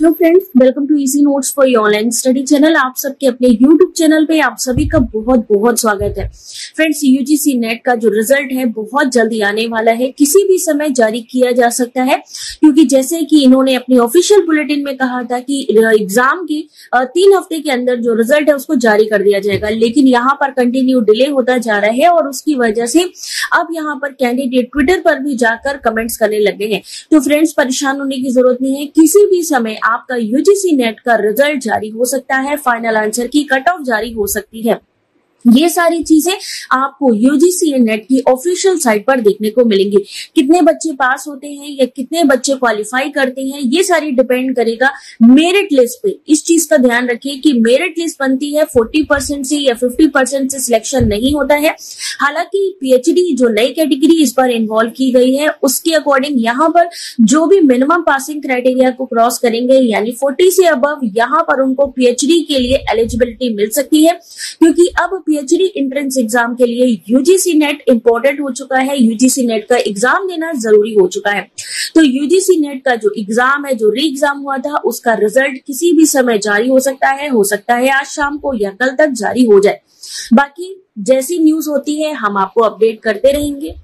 Hello friends welcome to easy notes for your online study channel आप सबके अपने YouTube channel पे आप सभी का बहुत बहुत स्वागत है। फ्रेंड्स यूजीसी नेट का जो रिज़ल्ट है, बहुत जल्दी आने वाला है। किसी भी समय जारी किया जा सकता है, क्योंकि जैसे कि इन्होंने अपनी ऑफिशियल बुलेटिन में कहा था कि एग्ज़ाम की तीन हफ़्ते के अंदर जो रिज़ल्ट है, उसको जारी कर दिया जाएगा। लेकिन यहाँ पर कंटिन्यू डिले होता जा रहा है और उसकी वजह से अब यहाँ पर कैंडिडेट ट्विटर पर भी जाकर कमेंट्स करने लगे हैं। तो फ्रेंड्स परेशान होने की ज़रूरत नहीं है। किसी भी समय आपका यूजीसी नेट का रिज़ल्ट जारी हो सकता है फाइनल आंसर की कट ऑफ़ जारी हो सकती है। ये सारी चीज़ें आपको यूजीसी नेट की ऑफिशियल साइट पर देखने को मिलेंगी। कितने बच्चे पास होते हैं या कितने बच्चे क्वालिफाई करते हैं, ये सारी डिपेंड करेगा मेरिट लिस्ट पे। इस चीज़ का ध्यान रखिए कि मेरिट लिस्ट बनती है 40 परसेंट से या 50 परसेंट से सिलेक्शन नहीं होता है। हालाँकि पीएचडी जो नई कैटेगरी इस बार इन्वॉल्व की गई है, उसके अकॉर्डिंग यहाँ पर जो भी मिनिमम पासिंग क्राइटेरिया को क्रॉस करेंगे, यानी फोर्टी से अब यहाँ पर उनको पीएचडी के लिए एलिजिबिलिटी मिल सकती है। क्योंकि अब पीएचडी एंट्रेंस एग्ज़ाम के लिए यूजीसी नेट इंपॉर्टेंट हो चुका है। यूजीसी नेट का एग्ज़ाम देना ज़रूरी हो चुका है। तो यूजीसी नेट का जो एग्ज़ाम है, जो री एग्ज़ाम हुआ था, उसका रिज़ल्ट किसी भी समय जारी हो सकता है, हो सकता है आज शाम को या कल तक जारी हो जाए। बाकी जैसी न्यूज़ होती है, हम आपको अपडेट करते रहेंगे।